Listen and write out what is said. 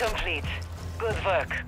complete. Good work.